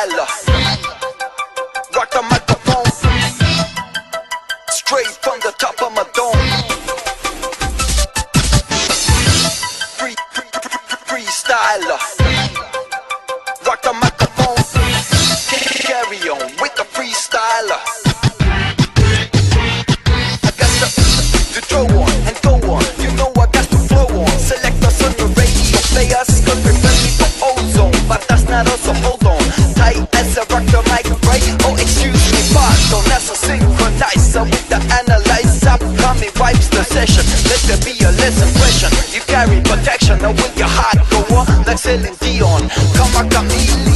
freestyler. Rock the microphone. Straight from the top of my dome. Free, free, free, freestyler. Tight as a rock the mic, right? Oh, excuse me, but don't That's a synchronizer with the analyzer. Coming vibes the session. Let there be a less impression. You carry protection, and with your heart go on like Celine Dion. Come a chameleon.